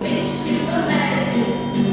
Wish you a Merry Christmas.